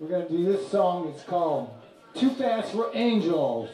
We're going to do this song. It's called Too Fast for Angels.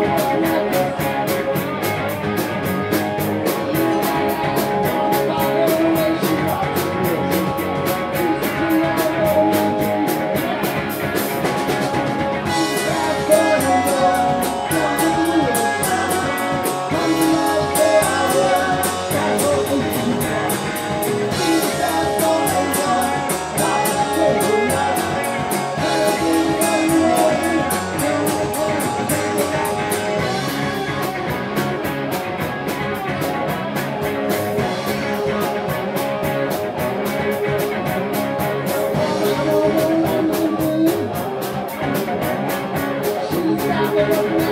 Oh, Thank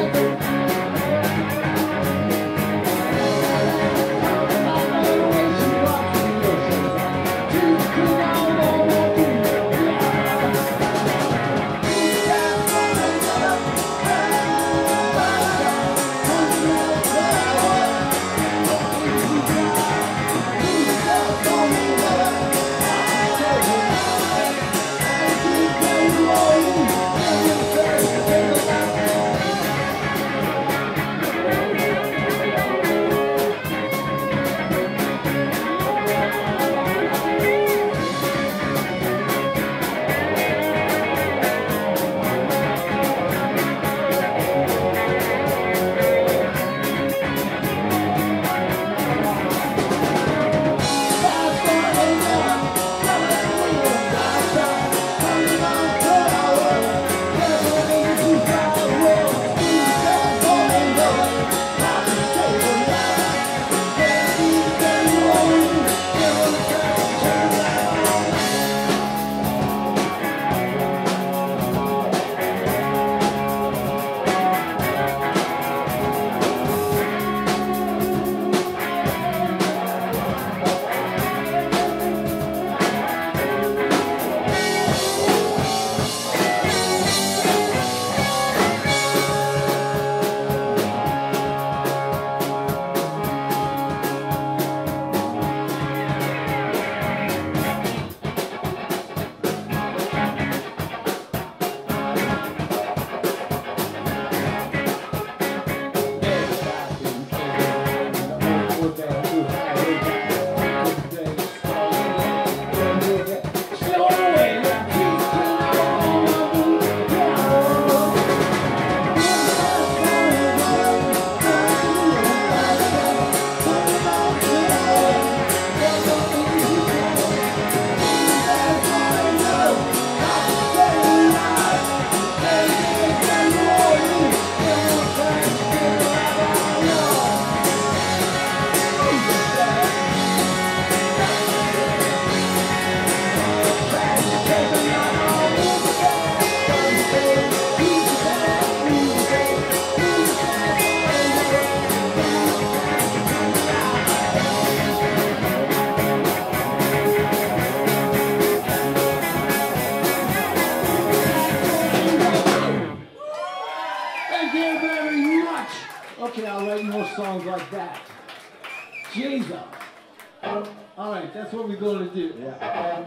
Okay, I'll write more songs like that. Jesus. All right, that's what we're going to do. Yeah. Um,